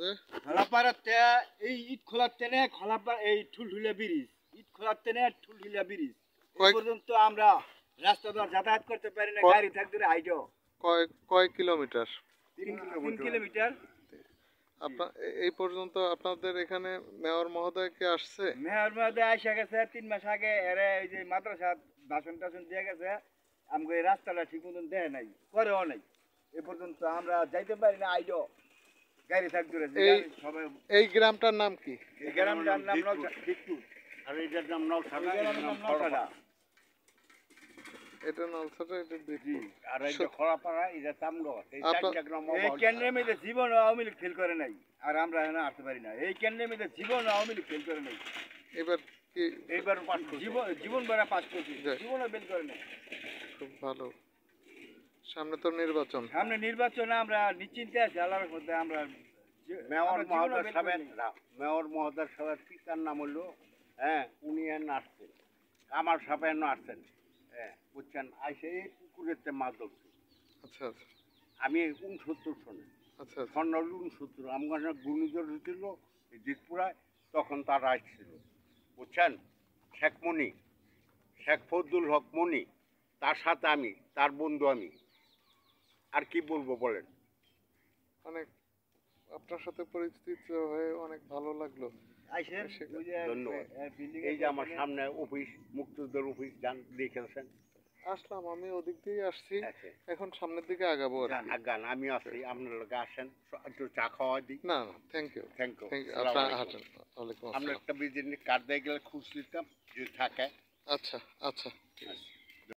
যে খোলাপাড়াতে এই ইট খোলার তেনে খোলাপাড়া এই ঠুলঠুলিয়া ব্রিজ ইট খোলার তেনে ঠুলঠুলিয়া ব্রিজ। পর্যন্ত আমরা রাস্তা তো যাতায়াত করতে পারি না গাড়ি থাকতে হাইটো কয় কয় কিলোমিটার? তিন কিলোমিটার। আপনার এই পর্যন্ত আপনাদের এখানে মেয়র মহোদয় কি আসছে? মেয়র মধ্যে আসা গেছে তিন মাস আগে এরে এই যে মাদ্রাসা বাসন টাসন দিয়ে গেছে আমাকে এই রাস্তাটা ঠিক মতন দেয় নাই করেও নাই। এ পর্যন্ত আমরা যাইতে পারি না আইডো এই- সবাই। এই গ্রামটার নাম কি? এই গ্রামটার নাম আর এটার নাম। এটা এটা আর এটা তামগড় এই চারটা গ্রাম এই জীবন আওয়ামী লীগ ফেল করে নাই আর আমরা এখানে আসতে পারি না। এই কেন্দ্রের মধ্যে জীবন আওয়ামী লীগ ফেল করে নাই। এবার কি এইবার জীবন জীবন বেড়া পাস করছি। জীবনও ফেল করে নাই। খুব ভালো। সামনে তো নির্বাচন। সামনে নির্বাচনে আমরা নিশ্চিন্তে আছি আল্লাহর মধ্যে আমরা যে- মেয়র আমরা মহোদয় সাহেবের না, মেয়র মহোদয় সাহেবের পিতার নাম হলো হ্যাঁ উনি এন আসছেন কামাল সাহেব আসছেন। হ্যাঁ বুঝছেন? আইসে এই পুকুরেতে মাছ ধরছে। আচ্ছা আচ্ছা। আমি উনসত্তর সনে। আচ্ছা আচ্ছা। স্বর্ণ হলো উনসত্তর। আমার ঘূর্ণিঝড় হয়েছিল এই দিকপুরায় তখন তার আসছিল বুঝছেন? শেখ মনি শেখ ফজলুল হক মনি তার সাথে আমি তার বন্ধু আমি। আর কি বলব বলেন? অনেক আপনার সাথে পরিচিত হয়ে অনেক ভালো লাগল। ধন্যবাদ। এই যে আমার সামনে- অফিস মুক্তিযোদ্ধার অফিস যান দেখেছেন আসলাম আমি ওদিক দিয়ে আসছি। এখন সামনের দিকে আগাবো আর। আগান আমি আছি আপনার লোকে আসেন একটু চা খাওয়া দিই। না না thank you thank you thank you আপনার হাঁটেন আপনার একটা বিজিনি কার্ড দিয়ে গেলে খুশ দিতাম যদি থাকে। আচ্ছা আচ্ছা ঠিক আছে।